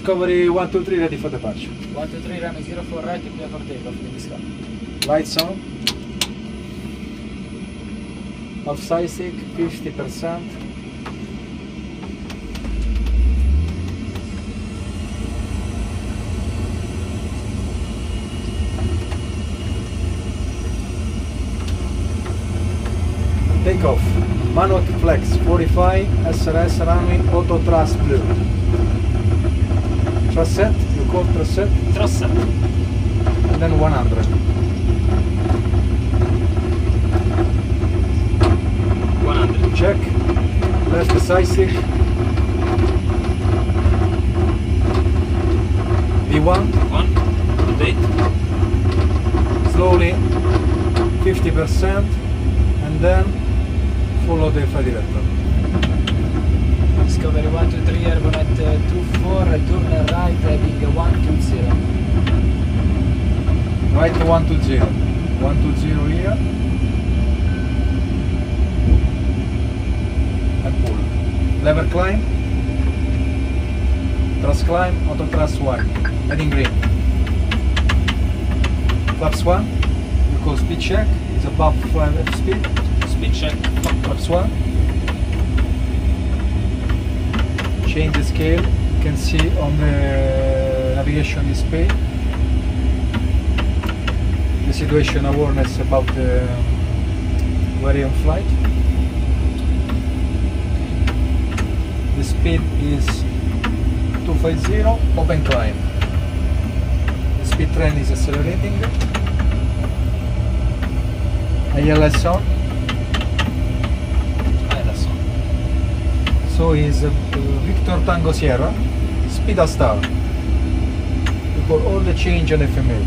Discovery 123 ready for departure. 123 runway 04 right, clear for takeoff, in. Lights on. Off stick 50%. Take off. Manual flex 45 SRS runway auto thrust blue. Thrust set, you call thrust set, Thrust set. and then 100. 100. Check. Left decisive. V1. 1. Rotate. Slowly. 50% and then follow the flight director. Discovery 123 airborne at uh, Uh, 24, return uh, right, heading 120. Right 120. 120 here. And pull. Lever climb. Thrust climb, auto thrust 1. Heading green. Flaps 1. You call speed check. It's above flight speed. Speed check. Flaps 1. Change the scale. You can see on the navigation display the situation awareness about the um, you're on flight. The speed is 250 open climb. The speed trend is accelerating. ILS on. ILS on. So is uh, Victor Tango Sierra, speed a star. We got all the change on FMA.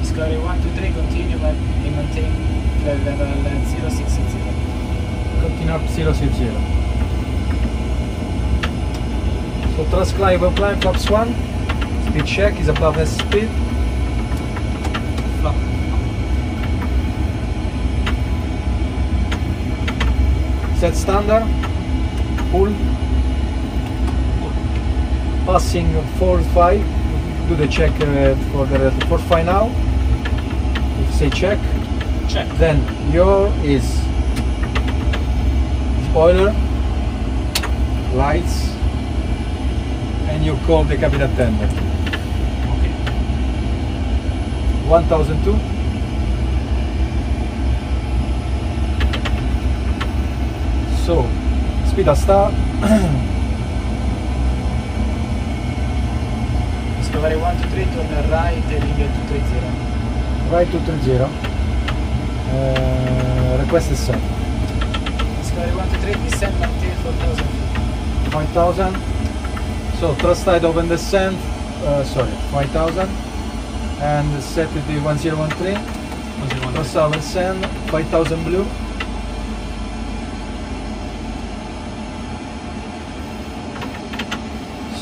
Discovery 123, continue and maintain flight level uh, 060. Continue up 060. So thrust climb, climb, flaps 1. Speed check is above S speed. Flap. Set standard. Pull. Passing 4 5. Do the check uh, for the for 5 now. If you say check, Check. then your is spoiler, lights, and you call the cabin attendant. Okay. 1002. So, speed a star. Discovery 123, turn right, heading 230. right 230. Uh, request is sent. Discovery 123, descent until 4000 5000 So, thrust side open descent. Uh, sorry, 5000. And set it to 1013. Thrust side descent. 5000 blue.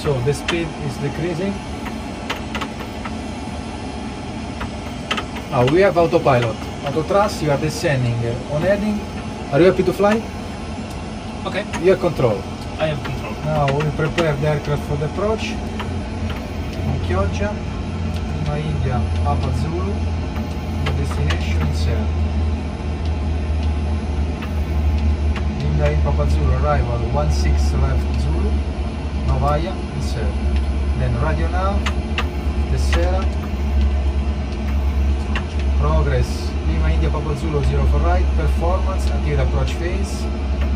So the speed is decreasing. Now we have autopilot. Auto thrust, you are descending uh, on heading. Are you happy to fly? Okay, You have control. I have control. Now we prepare the aircraft for the approach. On Chioggia, Lima India, Papa Zulu, destination insert. India in Papa Zulu arrival 16 left Zulu, Novaya insert. Then radio now, Tessera, progress Lima India Papa Zulu 0 for right, performance until approach phase,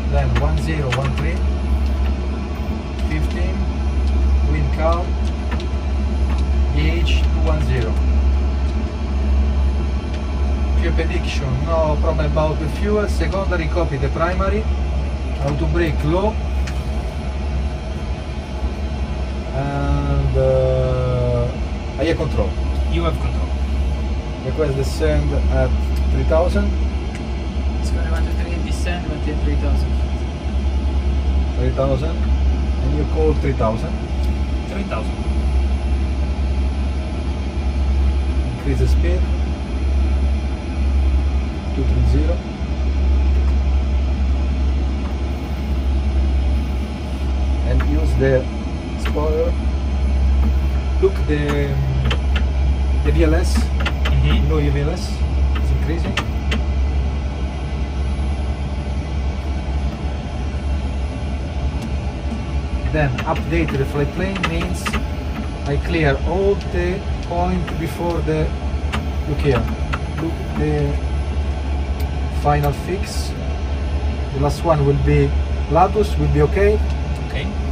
then 1013. 15 wind calm EH 210 fuel prediction. No problem about the fuel. Secondary copy the primary. Auto brake low and uh, I have control. You have control. Request descend at 3000. It's going to three descend at 3000. 3000. And you call 3000. 3000. Increase the speed. 230. and use the Look the the VLS, Mhm. low VLS is increasing. Then update the flight plane means I clear all the point before the look here. Look the final fix. The last one will be Latus will be okay. Okay.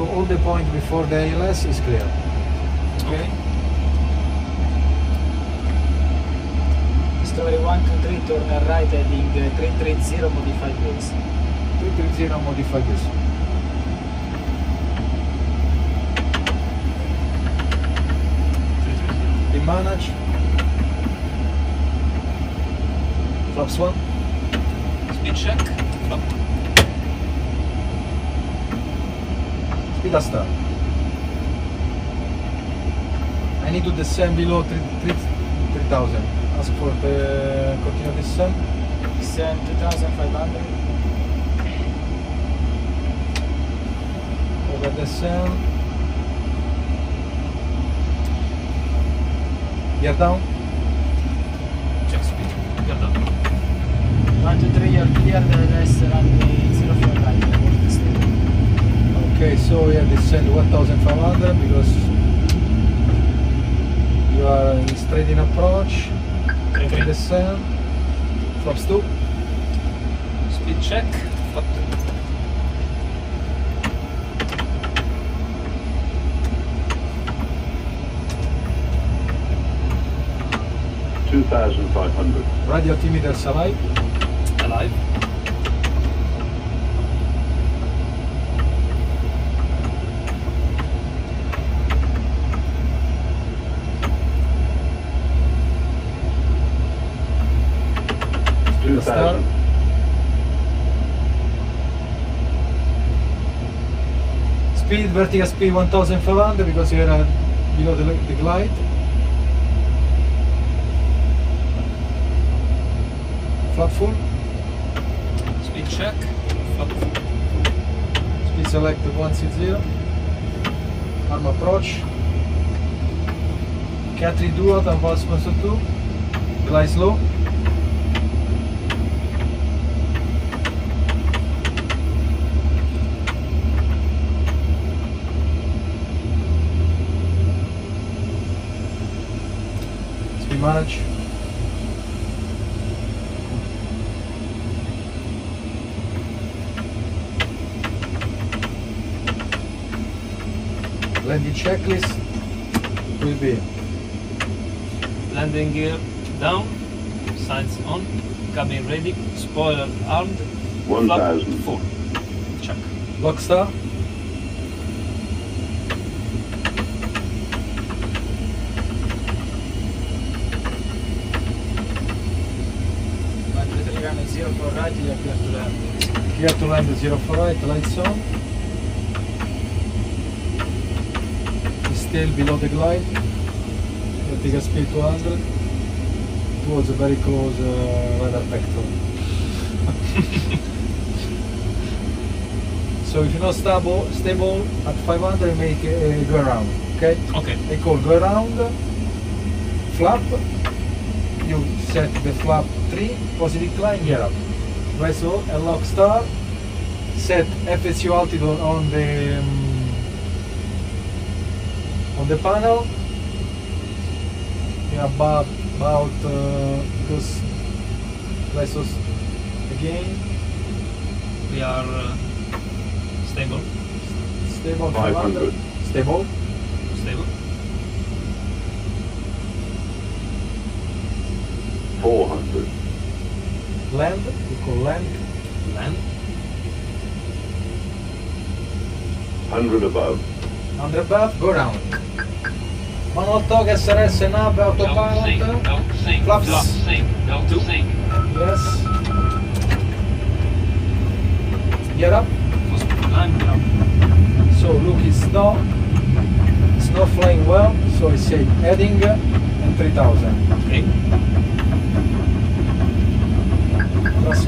So all the point before the ALS is clear. Okay. Story 123, turn right heading uh, 330, modified wheels. 330 modify this. The manage. Flaps one. Speed check. Flop. Speed a start. I need to descend below 3 3 3000. Ask for the continue descent. Descend 2500. Over descent. Gear down. Check speed. You're done. 123, you're clear. The rest runway Okay, so we have descend 1500 because you are in straight in approach. Okay. Descend. Flaps 2. Speed check. Flop. Two thousand five hundred. Radio altimeters alive. Alive. Two Start. Speed, vertical speed 1500 because you are below the, the glide. Flat full. Speed check. Flop. Speed select 160. Arm approach. Cat3 dual, advance sponsor 2. Glide slope. Speed manage. Landing checklist will be landing gear down, signs on, cabin ready, spoiler armed, flap thousand. full. Check. lock star. One, two, runway 04 right. You're clear to land. Clear to land the zero for right, lights on. Still below the glide. Vertical speed 200. Towards a very close uh, radar vector. so if you're not stable, stable at 500, make uh, go around. Okay? Okay. I call go around, flap, you set the flap 3, positive climb, gear up. Vessel and lock star, set FSU altitude on the um, on the panel. Yeah, about about uh, because vessels again We are uh, stable. stable 500. stable Stable. Four hundred. Land we call land Land. Hundred above. 100 above go down manual tog SRS nav Don't sink. autopilot Don't sink. Flaps. Don't sink. Don't Two. sink. yes Get up For speed climb down. So look, it's not it's not flying well. So I say heading uh, and 3000. Okay. Last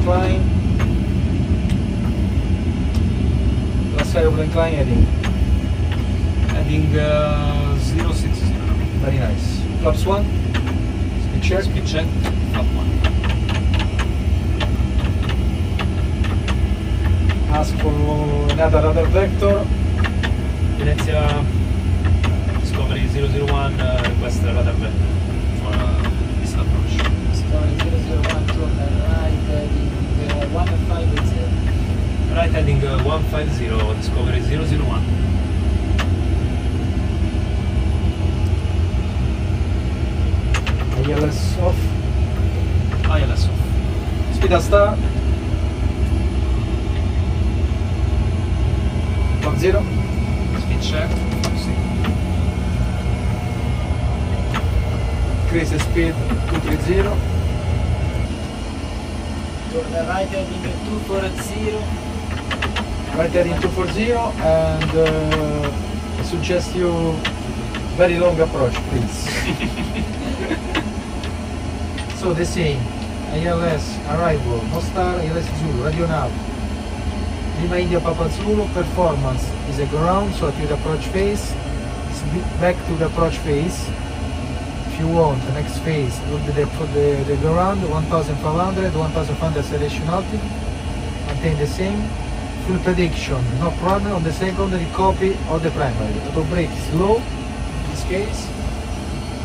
variable incline heading. Heading uh, 060. Very nice. Flaps one. Speed check. Speed check. Flap 1. Ask for another radar vector. Venezia Discovery 001 uh, request radar vector for uh, this approach. Story 001 turn right heading uh, 150. Right heading uh, 150 Discovery 001. ILS off. ILS off. Speed at start. Flap zero. Speed check. Increase the speed 230. Turn right heading 240. Right heading 240 and uh, I suggest you very long approach please. so the same. ILS arrival, Mostar ILS Zulu, radio nav. Lima India Papa Zulu performance is a ground, so at your approach phase, back to the approach phase. If you want, the next phase would be the, for the, the ground, 1500, 1500 acceleration altitude, maintain the same. Full prediction, no problem on the secondary copy of the primary. Auto brake slow in this case,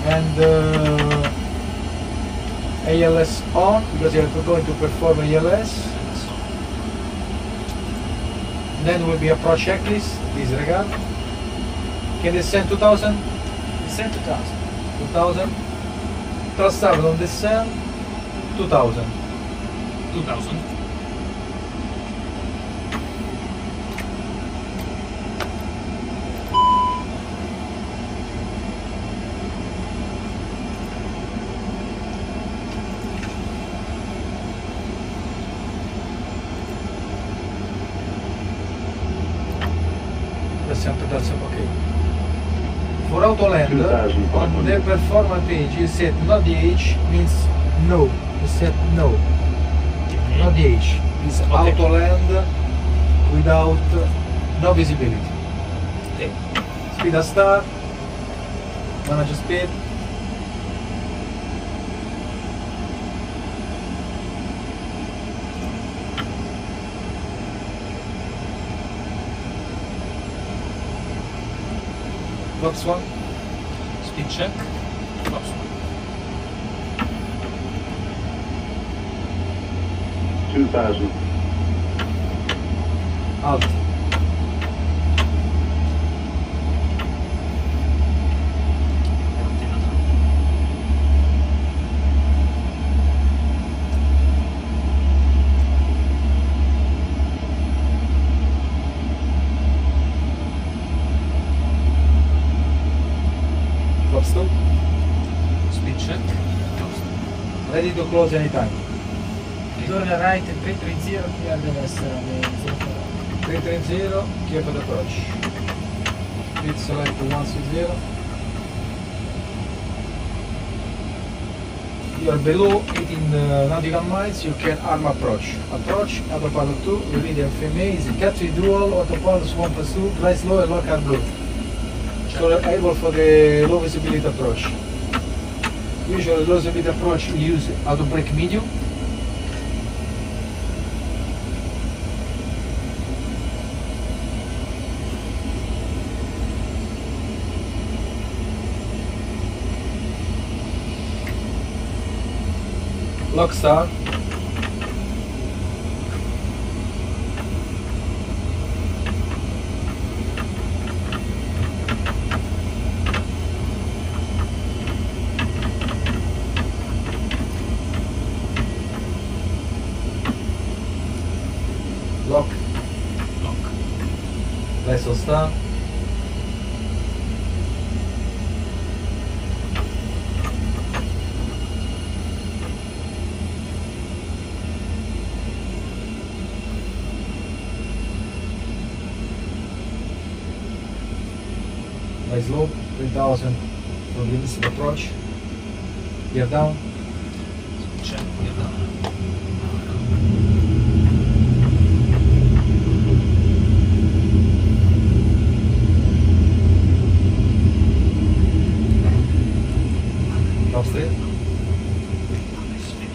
and uh, ALS on because you are going to perform ALS. Then will be approach checklist, disregard. Can descend 2000? Descent 2000. 2000. Trust travel on descent 2000. 2000. Descent 2000, okay. For 2500. on the performance page, you said not the age means no. You said no, not the age. It's Okay. Autoland without uh, no visibility. Okay. Speed at start, manage speed. Flaps one, Check. 1. 2000. alt. Ready to close anytime. Turn right 330 clear deve essere alle 040. 330, clear for the approach. Speed select 160. You are below 18 uh, nautical miles, you can arm approach. Approach, autopilot 2, Iridium FMA is Cat3 dual, autopilot swan pursuit, fly slow and local blue. So able for the low visibility approach. Usually low visibility approach we use auto brake medium. Lock star. Vessel star. Nice low, 3000 for the initial approach. Gear down. Speed check. Gear down.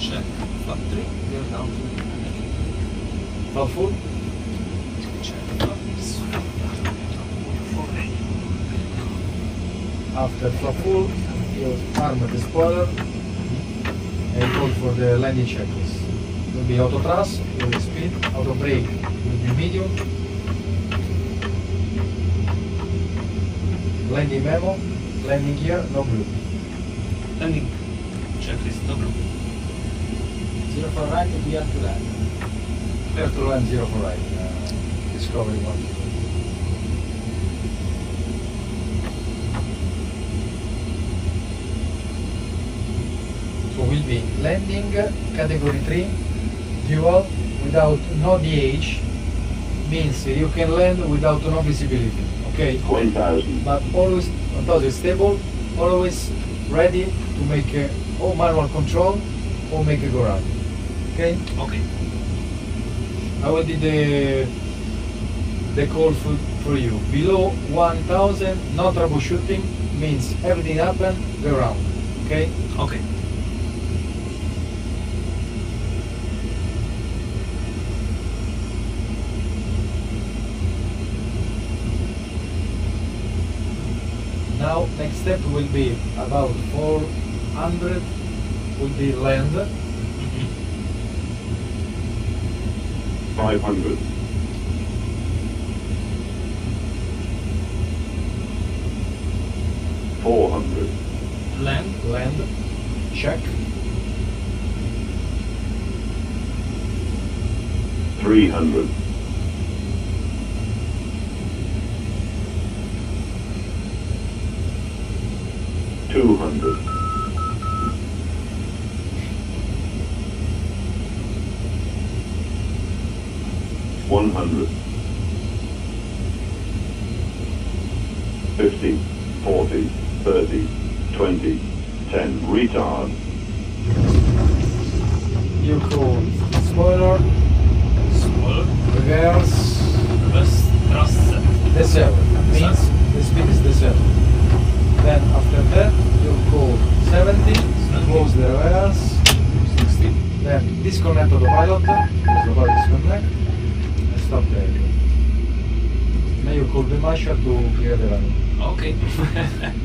Sorry, we are down to Valve full. After flap full, you arm the spoiler and call for the landing checklist. Will be auto thrust, will be speed, auto brake will be medium. Landing memo, landing gear, no blue. Landing. Checklist, no blue. zero for right, we are to land. Clear to land zero for right. Uh, discovery one. Will be landing category 3 dual without no DH means you can land without no visibility. Okay? 1,000. But always 1000 stable, always ready to make uh, a or manual control or make a go round. Okay? Okay. I will do the the call for, for you. Below 1000, no troubleshooting means everything happened go round. Okay? Okay. Now next step will be about 400 will be land. 500. Four hundred. Land. Land. Check. Three hundred. 50, 40, 30, 20, 10. Retard. You call spoiler. Spoiler. Reverse. Reverse thrust set. Deserve. Means the speed is deserved. Then after that you call 70, 70. close the reverse. 60. Then disconnect the pilot. The pilot disconnect. And stop the aircraft. Now you call the marshal to clear the runway. Okay.